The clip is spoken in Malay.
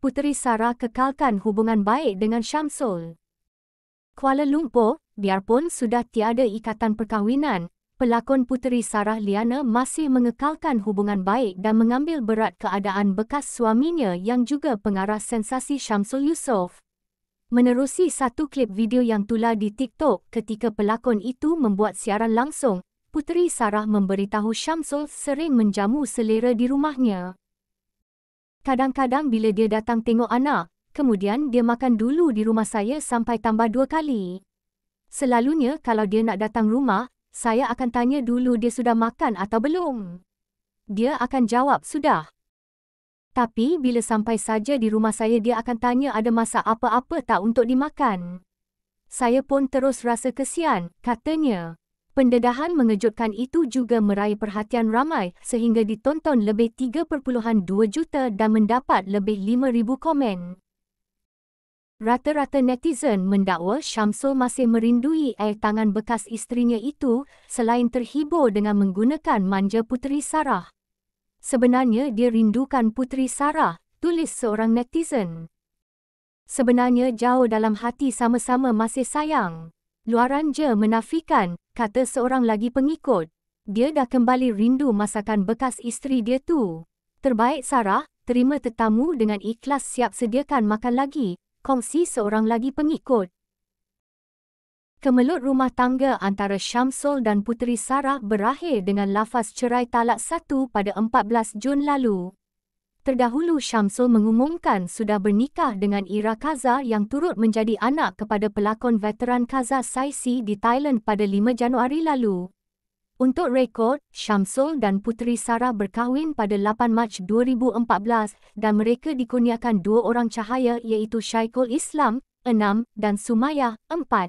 Puteri Sarah kekalkan hubungan baik dengan Syamsul. Kuala Lumpur, biarpun sudah tiada ikatan perkahwinan, pelakon Puteri Sarah Liana masih mengekalkan hubungan baik dan mengambil berat keadaan bekas suaminya yang juga pengarah sensasi Syamsul Yusof. Menerusi satu klip video yang tular di TikTok ketika pelakon itu membuat siaran langsung, Puteri Sarah memberitahu Syamsul sering menjamu selera di rumahnya. Kadang-kadang bila dia datang tengok anak, kemudian dia makan dulu di rumah saya sampai tambah dua kali. Selalunya kalau dia nak datang rumah, saya akan tanya dulu dia sudah makan atau belum. Dia akan jawab sudah. Tapi bila sampai saja di rumah saya dia akan tanya ada masak apa-apa tak untuk dimakan. Saya pun terus rasa kesian, katanya. Pendedahan mengejutkan itu juga meraih perhatian ramai sehingga ditonton lebih 3.2 juta dan mendapat lebih 5,000 komen. Rata-rata netizen mendakwa Syamsul masih merindui air tangan bekas isterinya itu selain terhibur dengan menggunakan manja Puteri Sarah. Sebenarnya dia rindukan Puteri Sarah, tulis seorang netizen. Sebenarnya jauh dalam hati sama-sama masih sayang. Luaran je menafikan, kata seorang lagi pengikut. Dia dah kembali rindu masakan bekas isteri dia tu. Terbaik Sarah, terima tetamu dengan ikhlas siap sediakan makan lagi, kongsi seorang lagi pengikut. Kemelut rumah tangga antara Syamsul dan Puteri Sarah berakhir dengan lafaz cerai talak satu pada 14 Jun lalu. Terdahulu Syamsul mengumumkan sudah bernikah dengan Ira Kaza yang turut menjadi anak kepada pelakon veteran Kaza Saisi di Thailand pada 5 Januari lalu. Untuk rekod, Syamsul dan Puteri Sarah berkahwin pada 8 Mac 2014 dan mereka dikurniakan dua orang cahaya iaitu Syaikul Islam, 6 dan Sumayah, 4.